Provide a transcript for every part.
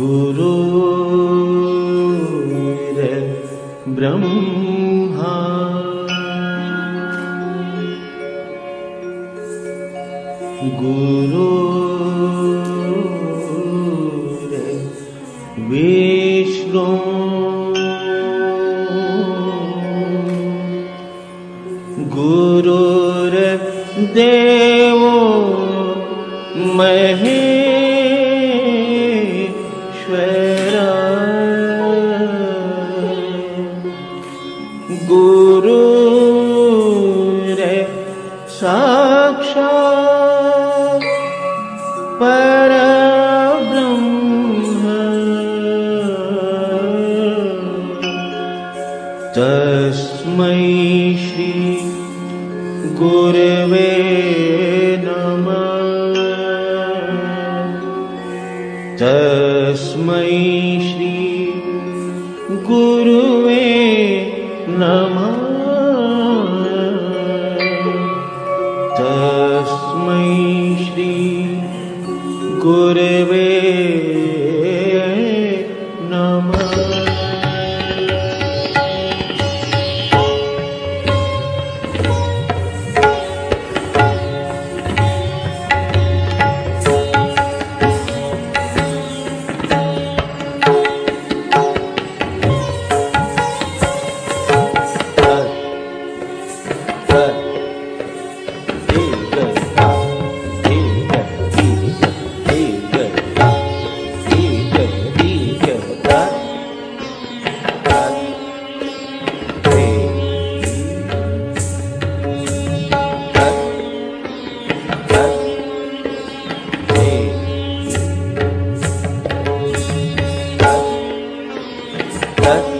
Guru Brahma. गुरु विष्णु। गुरुरेववो महे। तस्मै श्री गुरवे नम। तस्मै श्री गुरुवे नम। तस्मै श्री गुरु Huh?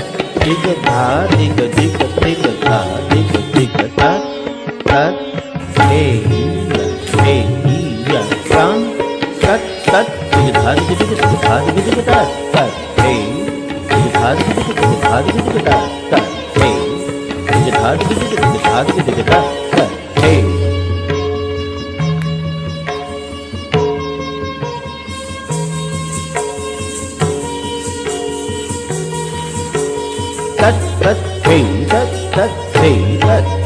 दिग धा दिग दिग दिग धा दिग दिग धा तत् हे ही हे ही साम तत् तत् दिग धा दिग दिग दिग धा दिग दिग धा तत् हे दिग धा दिग दिग दिग धा दिग दिग धा तत् हे दिग धा दिग दिग दिग धा दिग दिग धा तत् तत् फ्रे तत् तत् तत्